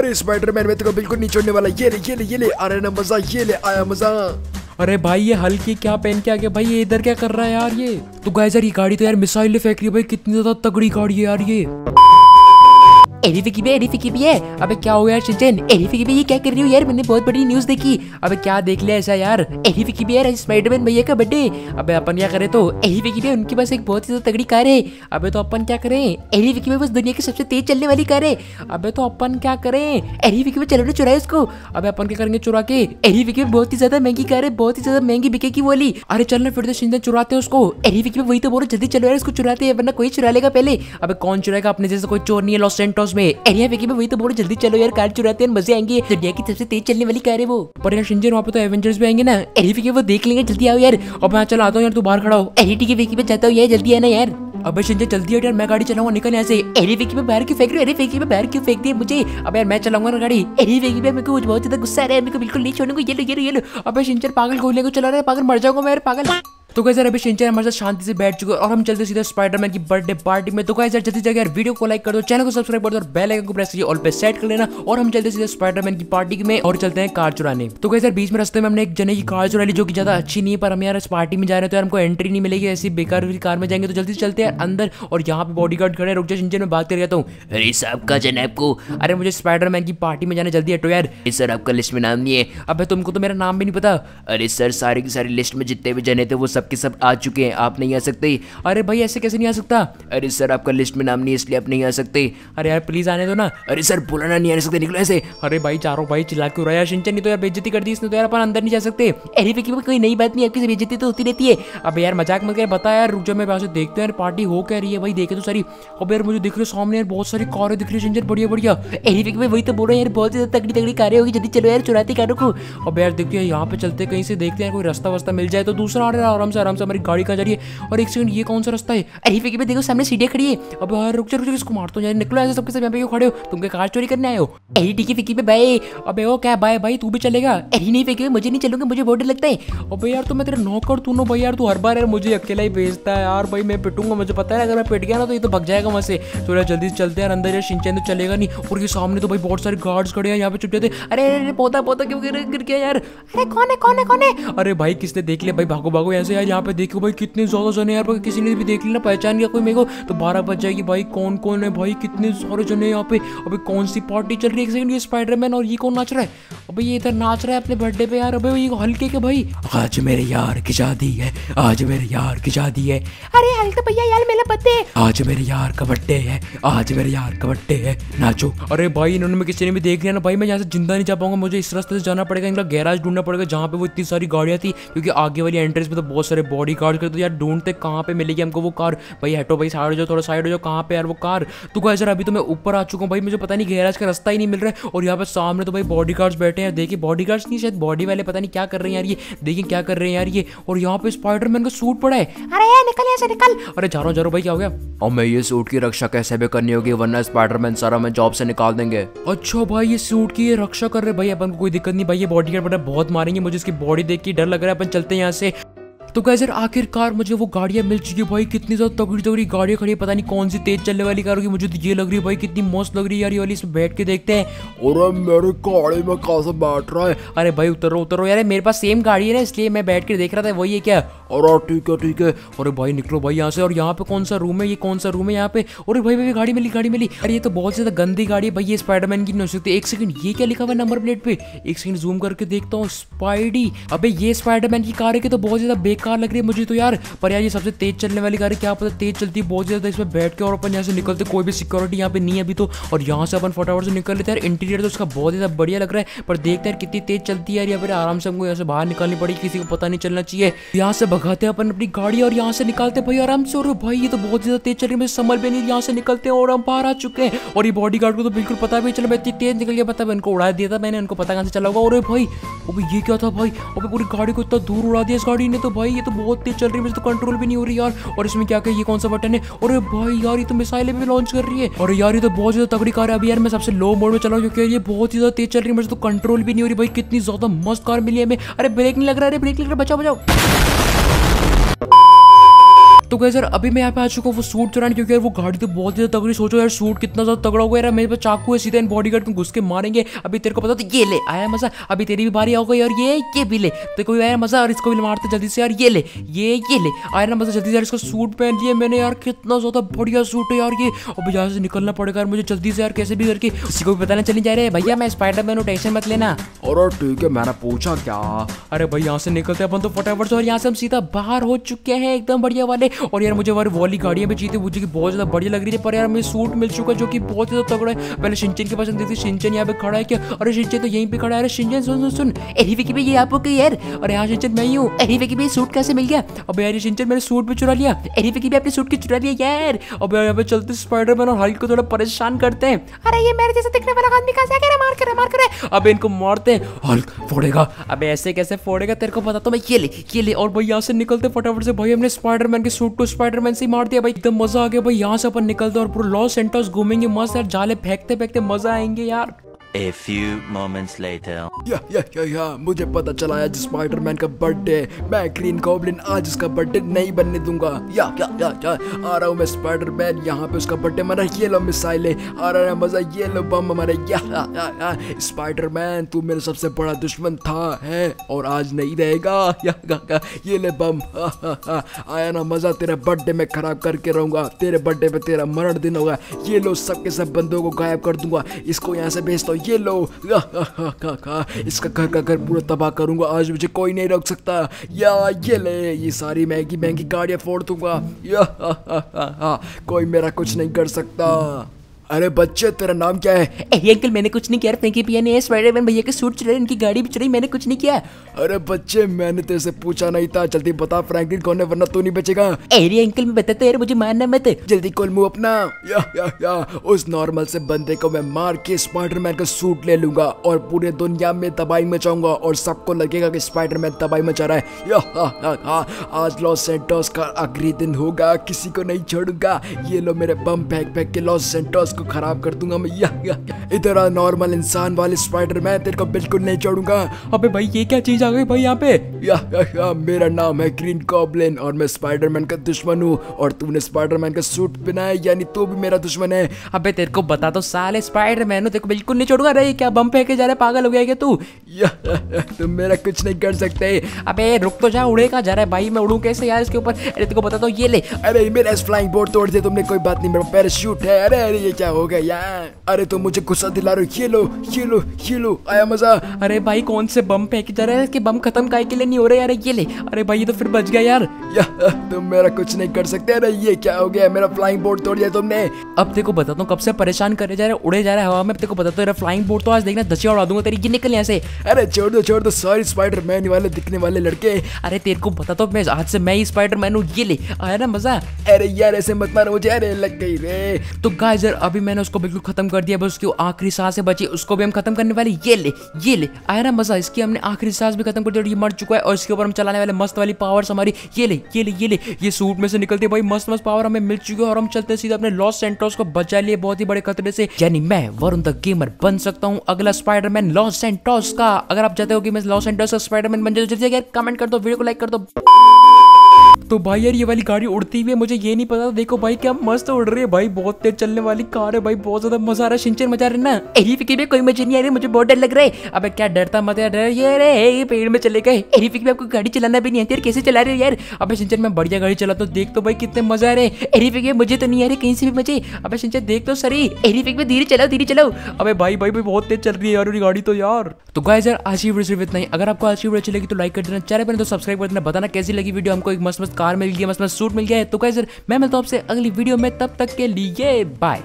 अरे स्पाइडरमैन मैं बिल्कुल नहीं छोड़ने वाला। ये ले ये ले ये ले। अरे ना, मज़ा, ये ले, आया मज़ा। अरे भाई, ये हल्की क्या पहन के आ गया भाई, ये इधर क्या कर रहा है यार ये? तो गाय यार, ये गाड़ी तो यार मिसाइल फैक्ट्री भाई, कितनी ज़्यादा तगड़ी गाड़ी है यार ये। एरी फिकी भी एरी फिकी भी है अबे क्या हो गया यार शिनचैन एरी फिकी भी ये क्या कर रही हो यार? मैंने बहुत बड़ी न्यूज़ देखी। अबे क्या देख लिया ऐसा यार? एरी फिकी भी यार स्पाइडरमैन भैया का बर्थडे अबे अपन क्या करें तो? एरी फिकी भी उनके पास एक बहुत ही ज़्यादा तगड़ी कार है। अबे तो अपन क्या करें? एरी फिकी भी बस दुनिया की सबसे तेज चलने वाली कार है। अबे तो अपन क्या करें? एरी फिकी भी चलो चुराए उसको। अबे अपन क्या करेंगे चुरा के? एरी फिकी भी बहुत ही ज़्यादा महँगी कार है, बहुत ही ज़्यादा महँगी बिकेगी बोली अरे चलना फिर तो शिनचैन चुराते हैं उसको। एरी फिकी भी वही तो बोलो जल्दी चलो यार, इसको चुराते हैं, वरना कोई चुरा लेगा पहले। अबे कौन चुराएगा? अपने जैसे कोई चोर नहीं है, लॉस सेंटोस में एरिया फिकी में वही तो बोलो जल्दी चलो यार, कार चुराते हैं मज़े आएँगे। दुनिया की सबसे तेज चलने वाली कार है वो। पर यार, शिंजन, वहाँ पे तो एवेंजर्स भी आएँगे ना। एरी फिकी वो देख लेंगे, जल्दी आओ यार। अब मैं चल आता हूँ यार, तू बाहर खड़ा हो। एरी टी की फिकी में जाता हूँ यार, जल्दी आना यार। अबे शिंजन, जल्दी हट यार, मैं गाड़ी चलाऊँगा, निकल यहाँ से। एरी फिकी में बाहर क्यों फेंक रहे हो? एरी फिकी में बाहर क्यों फेंक दिए मुझे? अब यार, मैं चलाऊँगा ना गाड़ी। एरी फिकी में, मेरे को बहुत ज़्यादा गुस्सा आ रहा है, मेरे को बिल्कुल नहीं छोड़ने को ये लो ये लो ये लो। अबे शिंचन पागल गोले को चला रहा है, पागल, मर जाऊँगा मैं यार, पागल। तो कैसे अभी शिंचन हमारे साथ शांति से बैठ चुके और हम चलते सीधे स्पाइडरमैन की बर्थडे पार्टी में। तो कैसे जल्दी जगह वीडियो को लाइक कर दो चैनल को सब्सक्राइब कर दो और बेल आइकन को प्रेस ऑल पे सेट कर लेना और हम चलते सीधे स्पाइडरमैन की पार्टी में और चलते हैं कार चुराने। तो कैसे बीच में रस्ते में हमने एक जने की कार चुरा ली जो कि ज़्यादा अच्छी नहीं है, पर हम यार इस पार्टी में जा रहे हैं तो हमको एंट्री नहीं मिलेगी, ऐसी बेकार वाली कार में जाएँगे तो जल्दी चलते हैं अंदर और यहाँ पे बॉडी गार्ड खड़े रुक जा शिंचन में बात कर जाता हूँ। अरे साहब का जनाब को। अरे, मुझे स्पाइडरमैन की पार्टी में जाना जल्दी हटो यार। सर, आपका लिस्ट में नाम नहीं है। अब, तुमको तो मेरा नाम भी नहीं पता। अरे, सर, सारी की सारी लिस्ट में जितने भी जने थे वो सबके सब आ चुके हैं, आप नहीं आ सकते। अरे भाई, ऐसे कैसे नहीं आ सकता? अरे सर, आपका लिस्ट में नाम नहीं इसलिए आप नहीं आ सकते। अरे यार प्लीज़ आने दो ना। अरे सर, बोला ना नहीं आ सकते, निकलो ऐसे। अरे भाई चारों भाई, चिल्ला क्यों रहा यार? शिंचन नहीं तो यार बेइज्जती कर दी, इसने तो यार अपन अंदर नहीं जा सकते। अरे फिकी में कोई नई बात नहीं आपकी बेइज्जती तो होती रहती है। अब यार, मज़ाक मत कर बता यार, रुक जा मैं वहाँ से देखते हैं यार पार्टी हो क्या रही है? भाई देखे तो सारी अब यार, मुझे दिख रही सामने यार, बहुत सारी कारें दिख रही है शिंचन बढ़िया बढ़िया। अरे में वही तो बोल रहे हैं यार, बहुत ज़्यादा तगड़ी तगड़ी कारें होगी, जल्दी चलो यार, चुराती कारों को। अब यार देखते हैं यहाँ पे चलते कहीं से, देखते हैं, कोई रास्ता वास्ता मिल जाए तो दूसरा आ रहा आराम से आराम से हमारी गाड़ी कहाँ जा रही है? और एक सेकंड, ये कौन सा रास्ता है? अरे फिकी में देखो, सामने सीढ़ियाँ खड़ी है। अब यार, रुक जा रुक जा इसको मार तो यार निकलो ऐसे, सबके सब यहाँ पे खड़े हो? तुम कार चोरी करने हो? अरे टी की फिकी में भाई अबे, ओ, क्या बाय भाई तू भी चलेगा? अरे, नहीं, फिकी मुझे नहीं चलूँगा, मुझे बहुत डर लगता है। अबे, यार तो मैं तेरे नौकर तू नो भाई यार, तू हर बार, यार, मुझे अकेला ही भेजता है। यार भाई मैं पिटूँगा, मुझे पता है, अगर मैं पिट गया ना तो ये तो भग जाएगा वहाँ से। तो यार, जल्दी चलते हैं अंदर, यार शिनचैन तो चलेगा नहीं। और ये सामने तो भाई बहुत सारे गार्ड्स खड़े हैं, यहाँ पे चुप जाते अरे अरे पोता पोता क्यों गिर गिर गया, यार? अरे, कौन है कौन है कौन है? अरे, भाई, किसने देख लिया? भाई, भागो भागो, यहाँ से यार यहाँ पे देखो भाई कितने ज़्यादा जने यार किसी ने भी देख लिया ना पहचान गया कोई मेरे को तो बारह बज जाएगी भाई। कौन कौन है भाई? कितने सारे जने यहाँ पे? अबे कौन सी पार्टी चल रही है? एक सेकंड ये स्पाइडरमैन और ये कौन नाच रहा है? अबे ये इधर नाच रहा है अपने बर्थडे पे यार अबे ये हल्के के भाई। आज मेरे यार की शादी है आज मेरे यार की शादी है। अरे हल्का भैया यार मेरा बर्थडे आज मेरे यार का बर्थडे है आज मेरे यार का बर्थडे है। नाचो। अरे भाई इन्होंने किसी ने भी देख लिया ना भाई मैं यहाँ से ज़िंदा नहीं जा पाऊँगा मुझे इस रास्ते से जाना पड़ेगा इनका गैराज ढूंढना पड़ेगा जहाँ पे वो इतनी सारी गाड़ियाँ थी क्योंकि आगे वाली एंट्रेंस में तो बहुत सारे बॉडी गार्ड करते यार ढूंढते कहाँ पे मिलेगी हमको वो कार भाई हटो भाई साइड हो जाओ थोड़ा साइड हो जाओ कहाँ पे यार वो कार तो क्या सर अभी तो मैं ऊपर आ चुका हूँ भाई मुझे पता नहीं गैराज का रास्ता ही नहीं मिल रहा है और यहाँ पे सामने तो भाई बॉडी गार्ड्स बैठे हैं देखिए बॉडी गार्ड्स नहीं शायद बॉडी वाले पता नहीं क्या कर रहे हैं यार ये देखिए क्या कर रहे हैं यार ये और यहाँ पे स्पाइडरमैन का सूट पड़ा है। अरे यार निकल यहाँ से निकल। अरे जा रहा हूँ जा रहा हूँ भाई क्या हो गया? और मैं ये सूट की रक्षा कैसे भी करनी होगी वरना स्पाइडरमैन सारा मैं जॉब से निकाल देंगे। अच्छा भाई ये सूट की ये रक्षा कर रहे भाई अपन को कोई दिक्कत नहीं भाई ये बॉडी गार्ड बहुत मारेंगे मुझे इसकी बॉडी देख के डर लग रहा है अपन चलते हैं यहाँ से। तो कैसे आखिरकार मुझे वो गाड़ियाँ मिल चुकी है भाई। कितनी ज़्यादा तगड़ी तगड़ी गाड़ियाँ खड़ी है। पता नहीं कौन सी तेज चलने वाली कार होगी। मुझे तो ये लग रही है भाई, कितनी मस्त लग रही है यार वाली। इसमें बैठ के देखते हैं। और मेरे गाड़ी में कहा बैठ रहा है? अरे भाई, उतरो उतरो यार, मेरे पास सेम गाड़ी है ना, इसलिए मैं बैठ के देख रहा था। वही है क्या? अरे ठीक है ठीक है। अरे भाई, निकलो भाई यहाँ से। और यहाँ पे कौन सा रूम है? ये कौन सा रूम है यहाँ पे? अरे भाई भाई गाड़ी मिली गाड़ी मिली। अरे ये तो बहुत ज़्यादा गंदी गाड़ी है भाई। ये स्पाइडरमैन की नहीं हो सकती। एक सेकंड ये क्या लिखा हुआ नंबर प्लेट पे? एक सेकंड जूम करके देखता हूँ। स्पाइडी अबे ये स्पाइडरमैन की कार है तो बहुत ज़्यादा बेकार लग रही है मुझे तो यार। पर यार ये सबसे तेज चलने वाली कार है। क्या पता तेज चलती है, बहुत ज़्यादा। इसमें बैठ के और अपन यहाँ से निकलते। कोई भी सिक्योरिटी यहाँ पे नहीं है अभी तो। और यहाँ से अपन फटाफट से निकल लेते हैं। इंटीरियर तो उसका बहुत ज़्यादा बढ़िया लग रहा है। पर देखते हैं कितनी तेज चलती है यार। पर आराम से हमको यहाँ से बाहर निकालनी पड़ी। किसी को पता नहीं चलना चाहिए। यहाँ से भगाते हैं अपन अपनी गाड़ी और यहाँ से निकालते भाई आराम से। और भाई, ये तो बहुत ज़्यादा तेज चल रही है। संभल भी नहीं यहाँ से निकलते हैं और हम बाहर आ चुके हैं। और ये बॉडी गार्ड को तो बिल्कुल पता भी चलो, मैं इतनी तेज निकल गया, पता इनको उड़ा दिया था। मैंने उनको पता कहाँ से चला होगा। और भाई, अबे ये क्या था भाई? अबे पूरी गाड़ी को इतना दूर उड़ा दिया इस गाड़ी ने तो भाई। ये तो बहुत तेज चल रही है। मुझे तो कंट्रोल भी नहीं हो रही यार। और इसमें क्या क्या ये कौन सा बटन है? और भाई, यार, ये तो मिसाइलें भी लॉन्च कर रही है। और यार, ये तो बहुत ज़्यादा तगड़ी कार है। अभी यार, मैं सबसे लो मोड में चला हूँ, क्योंकि ये बहुत ज़्यादा तेज चल रही है। मुझे तो कंट्रोल भी नहीं हो रही। भाई, कितनी ज़्यादा मस्त कार मिली है हमें। अरे ब्रेक नहीं लग रहा है ब्रेक लग रहा। है बचाओ बचाओ। तो गए सर अभी मैं यहाँ पे आ चुका हूँ वो सूट चुराने क्योंकि यार वो गाड़ी तो बहुत ज़्यादा तगड़ी सोचो यार सूट कितना ज़्यादा तगड़ा होगा यार मेरे पे चाकू है सीधा इन बॉडी गार्ड में घुस के मारेंगे। अभी तेरे को पता तो ये ले आया मज़ा। अभी तेरी भी बारी आओगे यार ये ये भी ले। तो कोई आया मज़ा और इसको भी मारते जल्दी से यार ये ले ये ये ले। आया ना मज़ा जल्दी से यार इसको सूट पहन लिया मैंने यार कितना ज़्यादा बढ़िया सूट है यार ये। अब यहाँ से निकलना पड़ेगा यार मुझे जल्दी से यार कैसे भी करके। किसी को भी पता नहीं चली जा रहे हैं। भैया मैं स्पाइडरमैन हूँ टेंशन मत लेना। और ठीक है मैंने पूछा क्या? अरे भाई यहाँ से निकलते अपन तो फटाफट से और यहाँ से हम सीधा बाहर हो चुके हैं एकदम बढ़िया वाले। और यार मुझे वाली वाली गाड़ियाँ भी चाहिए मुझे बहुत ज़्यादा बढ़िया लग रही थी, पर यार हमें सूट मिल चुका है, जो कि बहुत ज़्यादा तगड़ा है। पहले सिंचन के पसंद थी सिंचन यहाँ पे खड़ा है, क्या? अरे सिंचन तो यहीं पे खड़ा है, अरे सिंचन सुन सुन सुन। अरे विकी भाई, ये आप ओके यार। अरे यहाँ सिंचन मैं ही हूँ। अरे विकी भाई, सूट कैसे मिल गया? अब यार, ये सिंचन मैंने सूट भी चुरा लिया। अरे विकी भाई अपने सूट की चुरा लिया यार? अब यहाँ पे चलते स्पाइडरमैन और हल्क को थोड़ा परेशान करते हैं। अरे ये मेरे जैसे दिखने वाला आदमी कहाँ से मार कर मार कर अब इनको मारते हैं। हल्क फोड़ेगा। अब ऐसे कैसे फोड़ेगा? तेरे को पता तो मैं ये ले ये ले। और भाई, यहाँ से निकलते फटाफट से। भाई, हमने स्पाइडरमैन के सूट को स्पाइडरमैन से मार दिया भाई। एकदम मज़ा आ गया भाई। यहाँ से अपन निकलते और पूरा लॉस सेंटर्स घूमेंगे। मस्त यार, जाले फेंकते फेंकते मज़ा आएँगे यार। A few moments later. या या या या मुझे पता चला आज स्पाइडरमैन का बर्थडे मैं ग्रीन गॉब्लिन आज उसका बर्थडे नहीं बनने दूँगा. या या या या आ रहा हूँ मैं स्पाइडरमैन यहाँ पे उसका बर्थडे मना ये लो मिसाइल आ रहा है मज़ा ये लो बम हमारे. या या स्पाइडरमैन तू मेरा सबसे बड़ा दुश्मन था है? और आज नहीं रहेगा. या या या ये ले बम हा, हा, हा, आया ना मज़ा तेरा बर्थडे में खराब करके रहूँगा. तेरे बर्थडे पे तेरा मरण दिन होगा. ये लो सबके सब बंदों को गायब कर दूँगा. इसको यहाँ से भेज दो. ये लो। इसका घर का घर पूरा तबाह करूँगा। आज मुझे कोई नहीं रोक सकता। या, ये ले। ये सारी महँगी महँगी गाड़ियाँ फोड़ दूँगा। या कोई मेरा कुछ नहीं कर सकता। अरे बच्चे तेरा नाम क्या है? अरे अंकल मैंने कुछ नहीं किया। फ्रेंकी पिया ने स्पाइडरमैन भैया के सूट चुराए इनकी गाड़ी भी चुराई मैंने कुछ नहीं किया। अरे बच्चे मैंने तेरे से पूछा नहीं था। जल्दी बता फ्रैंकलिन कौन है वरना तू नहीं बचेगा। अरे अंकल मैं बताता यार मुझे मारना मत। जल्दी खोल मुँह अपना। या या या उस नॉर्मल से बंदे को मैं मार के स्पाइडरमैन का सूट ले लूँगा और पूरे दुनिया में तबाही मचाऊँगा और सबको लगेगा कि स्पाइडरमैन तबाही मचा रहा है। या हा, हा, हा, आज लॉस सेंटोस का आखिरी दिन होगा किसी को नहीं छोड़ूँगा। ये लो मेरे बम फेंक फेंक के लॉस सेंटोस को खराब कर दूँगा मैं। या या या। इधर आ नॉर्मल इंसान वाले स्पाइडरमैन तेरे को बिल्कुल नहीं छोड़ूँगा। अबे भाई ये क्या चीज़ आ गई भाई यहाँ पे? या या या मेरा नाम है ग्रीन गॉब्लिन और मैं स्पाइडरमैन का दुश्मन हूँ और तूने स्पाइडरमैन का सूट पहना है यानी तू भी मेरा दुश्मन है। अबे तेरे को बता तो साले स्पाइडरमैन हो तेरे को बिल्कुल नहीं छोड़ूँगा। रे क्या बम फेंके जा रहा है? पागल हो गया क्या तू? तुम मेरा कुछ नहीं कर सकते। अबे रुक तो जा उड़ेगा जा रहा है भाई? मैं उड़ू कैसे यार इसके ऊपर? अरे तेरे को बता तो ये ले। अरे मेरा फ्लाइंग बोर्ड तोड़ दिया तुमने कोई बात नहीं मेरा पैराशूट है। अरे अरे ये क्या हो गया यार। अरे तुम तो मुझे गुस्सा दिला रहे हो। ये लो ये लो ये लो। आया मज़ा। अरे भाई कौन से बम फेंके जा रहे हैं? कि बम खत्म काय के लिए नहीं हो रहे यार? ये ले। अरे भाई ये तो फिर बच गया यार। या तुम मेरा कुछ नहीं कर सकते। अरे ये क्या हो गया? मेरा फ्लाइंग बोर्ड तोड़ दिया तुमने। अब देखो बताता हूँ कब से परेशान करे जा रहे हैं, उड़े जा रहा है हवा में। को बताता हूँ फ्लाइंग बोर्ड तो आज देखना दसिया उड़ा दूँगा तेरी। ये निकल यहाँ से। अरे छोड़ दो छोड़ दो। सॉरी स्पाइडर मैन वाले दिखने वाले लड़के। अरे तेरे को बता तो मैं आज से मैं ही स्पाइडरमैन हूँ। ये ले आया ना मज़ा? अरे यार ऐसे मत मारो मुझे। अरे लग गई रे। तो गाइस यार अभी मैंने उसको बिल्कुल खत्म कर दिया, बस उसकी आखिरी सांस है बची, उसको भी हम खत्म करने वाले। ये ले ये ले, आया ना मज़ा, इसकी हमने आखिरी सांस भी खत्म कर दी और ये मर चुका है और इसके ऊपर हम चलाने वाले मस्त वाली पावर्स हमारी। ये ले ये ले ये ले, ये सूट में से निकलते भाई, मस्त मस्त पावर हमें मिल चुकी है और हम चलते सीधे अपने लॉस सेंटोस को बचा लिए बहुत ही बड़े खतरे से। यानी मैं वरुण द गेमर बन सकता हूँ, अगला स्पाइडरमैन लॉस सेंटोस का। अगर आप चाहते हो कि मैं लॉस सेंटोस का स्पाइडरमैन बन जल्दी कमेंट कर दो वीडियो को लाइक कर दो। तो भाई यार ये वाली गाड़ी उड़ती हुई है मुझे ये नहीं पता देखो भाई क्या मस्त उड़ रही है भाई बहुत तेज चलने वाली कार है भाई बहुत ज़्यादा मज़ा आ रहा है सिंचन मज़ा रहा है ना। अरे फ़िक्र में कोई मज़े नहीं आ रही मुझे बहुत डर लग रहा है। अबे क्या डरता मत यार डर ये रे ये पेड़ में चले गए। अरे फ़िक्र में आपको गाड़ी चलाना भी नहीं आती यार कैसे चला रहे हो यार? अबे सिंचन मैं बढ़िया गाड़ी चलाता हूँ देख तो भाई कितने मज़ा आ रहे हैं। फ़िक्र मुझे तो नहीं आ रही कहीं से भी मज़े। अबे सिंचन देख तो सरी। अरे फ़िक्र में धीरे चलाओ धीरे चलाओ। अबे भाई भाई भाई बहुत तेज चल रही है यार गाड़ी तो यार। तो गाय यार आज की वीडियो सिर्फ़ इतना ही। अगर आपको आज की वीडियो अच्छी लगी तो लाइक कर देना चैनल पर तो सब्सक्राइब कर देना बताना कैसी लगी वीडियो हमको एक मस्त मस्त मस्त कार मिल गई, मस्त मस्त सूट मिल गया है। तो कैसे मैं मिलता हूँ आपसे अगली वीडियो में, तब तक के लिए बाय